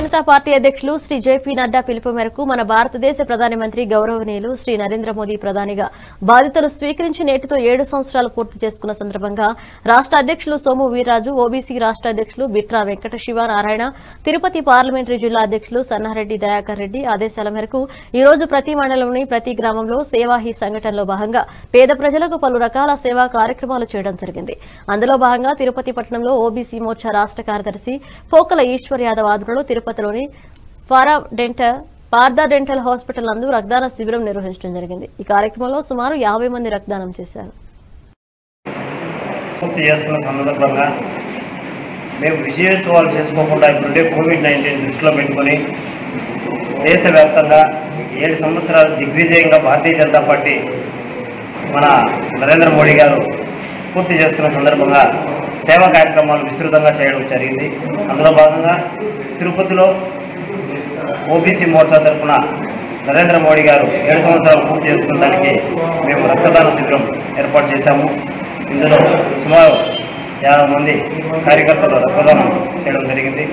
Janata party అధ్యక్షులు Shri JP Nadda పిలుపు మేరకు మన భారతదేశ ప్రధానమంత్రి గౌరవనీయులు శ్రీ నరేంద్ర మోదీ ప్రధానిగా బాధితులు స్వీకరించి నేటితో ఏడు సంవత్సరాలు పూర్తి చేసుకున్న సందర్భంగా రాష్ట్ర అధ్యక్షులు సోము వీర్రాజు ఓబీసీ రాష్ట్ర అధ్యక్షులు బిట్రా వెంకట శివనారాయణ తిరుపతి పార్లమెంటరీ జిల్లా అధ్యక్షులు సన్నారెడ్డి దయాకర్ రెడ్డి ఆదేశాల మేరకు ఈ రోజు ప్రతి మండలంలోని ప్రతి గ్రామంలో సేవాహి సంఘటనలో భాగంగా పేద ప్రజలకు పలు రకాల సేవా కార్యక్రమాలు చేయడం జరిగింది. అందులో భాగంగా తిరుపతి పట్టణంలో ఓబీసీ మోర్చా రాష్ట్ర కార్యదర్శి పోకల ఈశ్వర్ యాదవ్ ఆధ్వర్యంలో తిరుపతిలోని ఫారా డెంటల్ పార్దా డెంటల్ హాస్పిటల్ నందు రక్తదాన శిబిరం నిర్వహించడం జరిగింది. ఈ కార్యక్రమంలో సుమారు యాభై మంది రక్తదానం చేశారు. పూర్తి చేసుకున్న సందర్భంగా మేము విజయోత్సవాలు చేసుకోకుండా ఇప్పుడుండే కోవిడ్ నైన్టీన్ దృష్టిలో పెట్టుకొని దేశవ్యాప్తంగా ఏడు సంవత్సరాలు దిగ్విజయంగా భారతీయ జనతా పార్టీ మన నరేంద్ర మోడీ గారు పూర్తి చేస్తున్న సందర్భంగా సేవా కార్యక్రమాలు విస్తృతంగా చేయడం జరిగింది. అందులో భాగంగా తిరుపతిలో ఓబీసీ మోర్చా తరఫున నరేంద్ర మోడీ గారు ఏడు సంవత్సరాలు పూర్తి చేసుకున్నదానికి మేము రక్తదాన శిబిరం ఏర్పాటు చేశాము. ఇందులో సుమారు యాభై మంది కార్యకర్తలు రక్తదానం చేయడం జరిగింది.